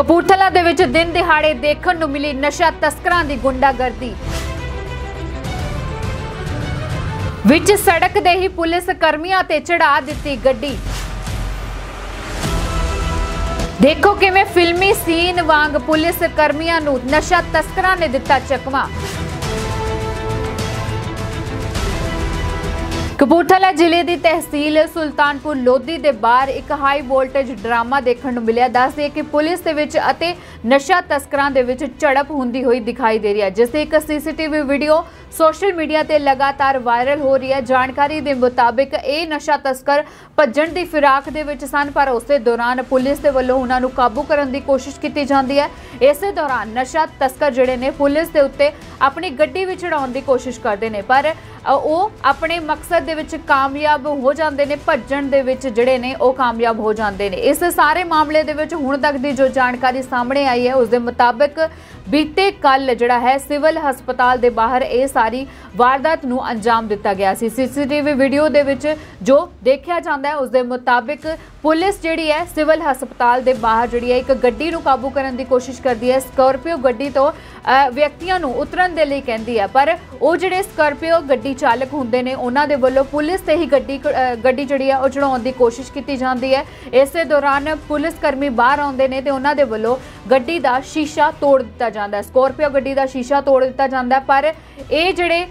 ਕਪੂਰਥਲਾ ਦੇ ਵਿੱਚ ਦਿਨ ਦਿਹਾੜੇ ਦੇਖਣ ਨੂੰ ਮਿਲੀ ਨਸ਼ਾ ਤਸਕਰਾਂ ਦੀ ਗੁੰਡਾਗਰਦੀ। ਵਿੱਚ ਸੜਕ ਦੇ ਹੀ ਪੁਲਿਸ ਕਰਮੀਆਂ ਤੇ ਚੜਾ ਦਿੱਤੀ ਗੱਡੀ। ਦੇਖੋ ਕਿਵੇਂ ਫਿਲਮੀ ਸੀਨ ਵਾਂਗ ਪੁਲਿਸ ਕਰਮੀਆਂ ਨੂੰ ਨਸ਼ਾ ਤਸਕਰਾਂ ਨੇ ਦਿੱਤਾ ਚਕਮਾ ਕਪੂਰਥਲਾ ਜ਼ਿਲ੍ਹੇ ਦੀ ਤਹਿਸੀਲ ਸੁਲਤਾਨਪੁਰ ਲੋਧੀ ਦੇ ਬਾਹਰ ਇੱਕ ਹਾਈ ਵੋਲਟੇਜ ਡਰਾਮਾ ਦੇਖਣ ਨੂੰ ਮਿਲਿਆ। ਦੱਸਦੇ ਕਿ ਪੁਲਿਸ ਦੇ ਵਿੱਚ ਅਤੇ ਨਸ਼ਾ ਤਸਕਰਾਂ ਦੇ ਵਿੱਚ ਝੜਪ ਹੁੰਦੀ ਹੋਈ ਦਿਖਾਈ ਦੇ ਰਹੀ ਹੈ, ਜਿਸ ਦੀ ਇੱਕ ਸੀਸੀਟੀਵੀ ਵੀਡੀਓ ਸੋਸ਼ਲ ਮੀਡੀਆ ਤੇ ਲਗਾਤਾਰ ਵਾਇਰਲ ਹੋ ਰਹੀ ਹੈ। ਜਾਣਕਾਰੀ ਦੇ ਮੁਤਾਬਿਕ ਇਹ ਨਸ਼ਾ ਤਸਕਰ ਭੱਜਣ ਦੀ ਫਿਰਾਕ ਦੇ ਵਿੱਚ ਸਨ, ਪਰ ਉਸੇ ਦੌਰਾਨ ਪੁਲਿਸ ਦੇ ਵੱਲੋਂ ਉਹਨਾਂ ਨੂੰ ਕਾਬੂ ਕਰਨ ਦੀ ਕੋਸ਼ਿਸ਼ ਕੀਤੀ ਜਾਂਦੀ ਹੈ। ਇਸੇ ਦੌਰਾਨ ਨਸ਼ਾ ਤਸਕਰ ਜਿਹੜੇ ਨੇ ਪੁਲਿਸ ਦੇ ਉੱਤੇ ਆਪਣੀ ਗੱਡੀ ਵਿੱਚ ਚੜਾਉਣ ਦੀ ਕੋਸ਼ਿਸ਼ ਕਰਦੇ ਨੇ, ਪਰ ਉਹ ਆਪਣੇ ਮਕਸਦ ਦੇ ਵਿੱਚ ਕਾਮਯਾਬ ਹੋ ਜਾਂਦੇ ਨੇ, ਭੱਜਣ ਦੇ ਵਿੱਚ ਜਿਹੜੇ ਨੇ, ਉਹ ਕਾਮਯਾਬ ਹੋ ਜਾਂਦੇ ਨੇ। ਇਸ ਸਾਰੇ ਮਾਮਲੇ ਦੇ ਵਿੱਚ ਹੁਣ ਤੱਕ ਦੀ ਜੋ ਜਾਣਕਾਰੀ ਸਾਹਮਣੇ ਆਈ ਹੈ, ਉਸ ਦੇ ਮੁਤਾਬਕ ਬੀਤੇ ਕੱਲ ਜਿਹੜਾ ਹੈ, ਸਿਵਲ ਹਸਪਤਾਲ ਦੇ ਬਾਹਰ ਇਹ ਸਾਰੀ ਵਾਰਦਾਤ ਨੂੰ ਅੰਜਾਮ ਦਿੱਤਾ ਗਿਆ ਸੀ। ਸੀਸੀਟੀਵੀ ਵੀਡੀਓ ਦੇ ਵਿੱਚ ਜੋ ਦੇਖਿਆ ਜਾਂਦਾ ਹੈ, ਉਸ ਦੇ ਮੁਤਾਬਕ ਪੁਲਿਸ ਜਿਹੜੀ ਹੈ, ਸਿਵਲ ਹਸਪਤਾਲ ਦੇ ਬਾਹਰ ਜਿਹੜੀ ਹੈ, ਇੱਕ ਗੱਡੀ ਨੂੰ ਕਾਬੂ ਕਰਨ ਦੀ ਕੋਸ਼ਿਸ਼ ਕਰਦੀ ਹੈ। ਸਕਾਰਪੀਓ ਗੱਡੀ ਤੋਂ ਵਿਅਕਤੀਆਂ ਨੂੰ ਉਤਰਨ ਦੇ ਲਈ ਕਹਿੰਦੀ ਹੈ। ਪਰ ਉਹ ਜਿਹੜੇ ਸਕਾਰਪੀਓ ਗੱਡੀ ਚਾਲਕ ਹੁੰਦੇ ਨੇ, ਉਹਨਾਂ ਦੇ ਵੱਲੋਂ ਪੁਲਿਸ ਤੇ ਹੀ ਗੱਡੀ ਗੱਡੀ ਜਿਹੜੀ ਹੈ ਉਹ ਚੜਾਉਣ ਦੀ ਕੋਸ਼ਿਸ਼ ਕੀਤੀ ਜਾਂਦੀ ਹੈ। ਇਸੇ ਦੌਰਾਨ ਪੁਲਿਸ ਕਰਮੀ ਬਾਹਰ ਆਉਂਦੇ ਨੇ ਤੇ ਉਹਨਾਂ ਦੇ ਵੱਲੋਂ ਗੱਡੀ ਦਾ ਸ਼ੀਸ਼ਾ ਤੋੜ ਦਿੱਤਾ ਜਾਂਦਾ ਹੈ। ਸਕਾਰਪੀਓ ਗੱਡੀ ਦਾ ਸ਼ੀਸ਼ਾ ਤੋੜ ਦਿੱਤਾ ਜਾਂਦਾ ਪਰ ਇਹ ਜਿਹੜੇ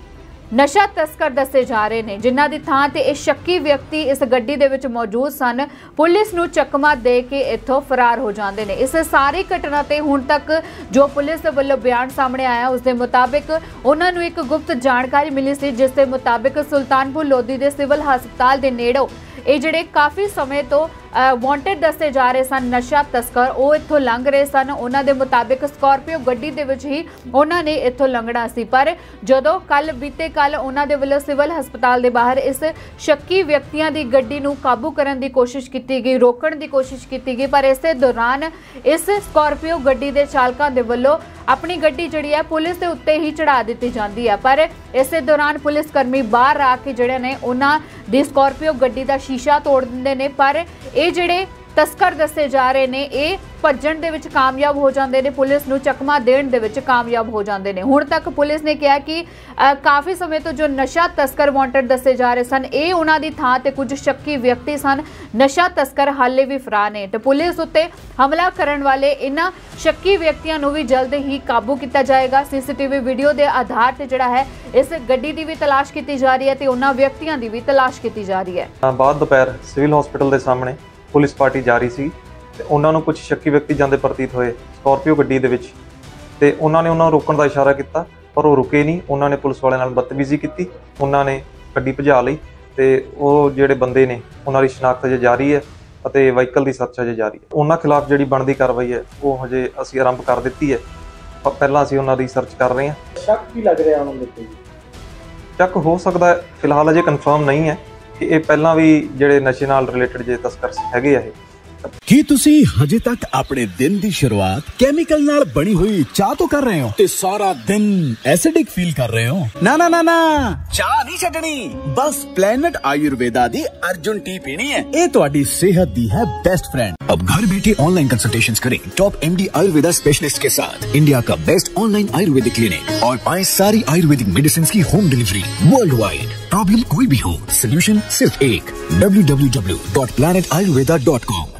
ਨਸ਼ਾ ਤਸਕਰ ਦੱਸੇ ਜਾ ਰਹੇ ਨੇ, ਜਿਨ੍ਹਾਂ ਦੀ ਥਾਂ ਤੇ ਇਹ ਸ਼ੱਕੀ ਵਿਅਕਤੀ ਇਸ ਗੱਡੀ ਦੇ ਵਿੱਚ ਮੌਜੂਦ ਸਨ। ਪੁਲਿਸ ਨੂੰ ਚੱਕਮਾ ਦੇ ਕੇ ਇੱਥੋਂ ਫਰਾਰ ਹੋ ਜਾਂਦੇ ਨੇ। ਇਸ ਸਾਰੀ ਘਟਨਾ ਤੇ ਹੁਣ ਤੱਕ ਜੋ ਪੁਲਿਸ ਦੇ ਵੱਲੋਂ ਬਿਆਨ ਸਾਹਮਣੇ ਆਇਆ, ਉਸ ਦੇ ਮੁਤਾਬਿਕ ਉਹਨਾਂ ਨੂੰ ਇੱਕ ਗੁਪਤ ਜਾਣਕਾਰੀ ਮਿਲੀ ਸੀ, ਜਿਸ ਦੇ ਮੁਤਾਬਿਕ ਸੁਲਤਾਨਪੁਰ ਲੋਧੀ ਦੇ ਸਿਵਲ ਹਸਪਤਾਲ ਦੇ ਨੇੜੋਂ ਇਹ ਜਿਹੜੇ ਕਾਫੀ ਸਮੇਂ ਤੋਂ ਵਾਂਟਡ ਦੱਸੇ ਜਾ ਰਹੇ ਸਨ, ਨਸ਼ਾ ਤਸਕਰ, ਉਹ ਇੱਥੋਂ ਲੰਘ ਰਹੇ ਸਨ। ਉਹਨਾਂ ਦੇ ਮੁਤਾਬਿਕ ਸਕਾਰਪੀਓ ਗੱਡੀ ਦੇ ਵਿੱਚ ਹੀ ਉਹਨਾਂ ਨੇ ਇੱਥੋਂ ਲੰਘਣਾ ਸੀ। ਪਰ ਜਦੋਂ ਕੱਲ ਬੀਤੇ ਕੱਲ ਉਹਨਾਂ ਦੇ ਵੱਲੋਂ ਸਿਵਲ ਹਸਪਤਾਲ ਦੇ ਬਾਹਰ ਇਸ ਸ਼ੱਕੀ ਵਿਅਕਤੀਆਂ ਦੀ ਗੱਡੀ ਨੂੰ ਕਾਬੂ ਕਰਨ ਦੀ ਕੋਸ਼ਿਸ਼ ਕੀਤੀ ਗਈ, ਰੋਕਣ ਦੀ ਕੋਸ਼ਿਸ਼ ਕੀਤੀ ਗਈ, ਪਰ ਇਸੇ ਦੌਰਾਨ ਇਸ ਸਕਾਰਪੀਓ ਗੱਡੀ ਦੇ ਚਾਲਕਾਂ ਦੇ ਵੱਲੋਂ ਆਪਣੀ ਗੱਡੀ ਜਿਹੜੀ ਹੈ ਪੁਲਿਸ ਦੇ ਉੱਤੇ ਹੀ ਚੜਾ ਦਿੱਤੀ ਜਾਂਦੀ ਹੈ। ਪਰ ਇਸੇ ਦੌਰਾਨ ਪੁਲਿਸ ਕਰਮੀ ਬਾਹਰ ਆ ਕੇ ਜਿਹੜੇ ਨੇ ਉਹਨਾਂ ਦੀ ਸਕਾਰਪੀਓ ਗੱਡੀ ਦਾ ਸ਼ੀਸ਼ਾ ਤੋੜ ਦਿੰਦੇ ਨੇ ਪਰ ਇਹ ਜਿਹੜੇ ਤਸਕਰ ਦੱਸੇ ਜਾ ਰਹੇ ਨੇ, ਇਹ ਭੱਜਣ ਦੇ ਵਿੱਚ ਕਾਮਯਾਬ ਹੋ ਜਾਂਦੇ ਨੇ, ਪੁਲਿਸ ਨੂੰ ਚਕਮਾ ਦੇਣ ਦੇ ਵਿੱਚ ਕਾਮਯਾਬ ਹੋ ਜਾਂਦੇ ਨੇ। ਹੁਣ ਤੱਕ ਪੁਲਿਸ ਨੇ ਕਿਹਾ ਕਿ ਕਾਫੀ ਸਮੇਂ ਤੋਂ ਜੋ ਨਸ਼ਾ ਤਸਕਰ ਵਾਂਟਡ ਦੱਸੇ ਜਾ ਰਹੇ ਸਨ, ਇਹ ਉਹਨਾਂ ਦੀ ਥਾਂ ਤੇ ਕੁਝ ਸ਼ੱਕੀ ਵਿਅਕਤੀ ਸਨ। ਨਸ਼ਾ ਤਸਕਰ ਹਾਲੇ ਵੀ ਫਰਾਰ ਨੇ। ਤੇ ਪੁਲਿਸ ਉੱਤੇ ਹਮਲਾ ਕਰਨ ਵਾਲੇ ਇਹਨਾਂ ਸ਼ੱਕੀ ਵਿਅਕਤੀਆਂ ਨੂੰ ਵੀ ਜਲਦ ਹੀ ਕਾਬੂ ਕੀਤਾ ਜਾਏਗਾ। ਸੀਸੀਟੀਵੀ ਵੀਡੀਓ ਦੇ ਆਧਾਰ ਤੇ ਜਿਹੜਾ ਹੈ, ਇਸ ਗੱਡੀ ਦੀ ਵੀ ਤਲਾਸ਼ ਕੀਤੀ ਜਾ ਰਹੀ ਹੈ ਤੇ ਉਹਨਾਂ ਵਿਅਕਤੀਆਂ ਦੀ ਵੀ ਤਲਾਸ਼ ਕੀਤੀ ਜਾ ਰਹੀ ਹੈ। ਤਾਂ ਬਾਅਦ ਦੁਪਹਿਰ ਸਿਵਲ ਹਸਪੀਟਲ ਦੇ ਸਾਹਮਣੇ ਪੁਲਿਸ ਪਾਰਟੀ ਜਾ ਰਹੀ ਸੀ ਤੇ ਉਹਨਾਂ ਨੂੰ ਕੁਝ ਸ਼ੱਕੀ ਵਿਅਕਤੀ ਜਾਂਦੇ ਪ੍ਰਤੀਤ ਹੋਏ ਸਕਾਰਪੀਓ ਗੱਡੀ ਦੇ ਵਿੱਚ ਤੇ ਉਹਨਾਂ ਨੇ ਉਹਨਾਂ ਨੂੰ ਰੋਕਣ ਦਾ ਇਸ਼ਾਰਾ ਕੀਤਾ ਪਰ ਉਹ ਰੁਕੇ ਨਹੀਂ। ਉਹਨਾਂ ਨੇ ਪੁਲਿਸ ਵਾਲਿਆਂ ਨਾਲ ਬਦਤਮੀਜ਼ੀ ਕੀਤੀ ਉਹਨਾਂ ਨੇ ਗੱਡੀ ਭਜਾ ਲਈ ਤੇ ਉਹ ਜਿਹੜੇ ਬੰਦੇ ਨੇ ਉਹਨਾਂ ਦੀ ਸ਼ਨਾਖਤ ਅਜੇ ਜਾਰੀ ਹੈ ਅਤੇ ਵਹੀਕਲ ਦੀ ਸਰਚ ਅਜੇ ਜਾਰੀ ਹੈ। ਉਹਨਾਂ ਖਿਲਾਫ ਜਿਹੜੀ ਬਣਦੀ ਕਾਰਵਾਈ ਹੈ ਉਹ ਹਜੇ ਅਸੀਂ ਆਰੰਭ ਕਰ ਦਿੱਤੀ ਹੈ। ਪ- ਪਹਿਲਾਂ ਅਸੀਂ ਉਹਨਾਂ ਦੀ ਸਰਚ ਕਰ ਰਹੇ ਹਾਂ। ਸ਼ੱਕ ਕੀ ਲੱਗ ਰਿਹਾ ਉਹਨਾਂ ਦੇ ਜੀ? ਚੱਕ ਹੋ ਸਕਦਾ ਹੈ ਫਿਲਹਾਲ ਅਜੇ ਕਨਫਰਮ ਨਹੀਂ ਹੈ। ਕਿ ਇਹ ਪਹਿਲਾਂ ਵੀ ਜਿਹੜੇ ਨਸ਼ੇ ਨਾਲ ਰਿਲੇਟਡ ਜੇ ਤਸਕਰ ਹੈਗੇ ਆ ਇਹ ਕੀ ਤੁਸੀਂ ਹਜੇ ਤੱਕ ਆਪਣੇ ਦਿਨ ਦੀ ਸ਼ੁਰੂਆਤ ਕੈਮੀਕਲ ਨਾਲ ਬਣੀ ਹੋਈ ਚਾਹ ਤੋਂ ਕਰ ਰਹੇ ਹੋ ਤੇ ਸਾਰਾ ਦਿਨ ਐਸਿਡਿਕ ਫੀਲ ਕਰ ਰਹੇ ਹੋ ਨਾ ਨਾ ਨਾ ਨਾ ਚਾਹ ਨਹੀਂ ਛੱਡਣੀ ਬਸ ਪਲੈਨਟ ਆਯੁਰਵੇਦਾ ਦੀ ਅਰਜੁਨ ਟੀ ਪੀਣੀ ਹੈ ਇਹ ਤੁਹਾਡੀ ਸਿਹਤ ਦੀ ਹੈ बेस्ट फ्रेंड अब घर बैठे ऑनलाइन कंसल्टेशंस करें टॉप एमडी आयुर्वेदा स्पेशलिस्ट के साथ इंडिया का बेस्ट ऑनलाइन आयुर्वेदिक क्लिनिक और पाएं सारी आयुर्वेदिक मेडिसिन की home delivery worldwide problem कोई भी हो सोल्यूशन सिर्फ एक www.planetayurveda.com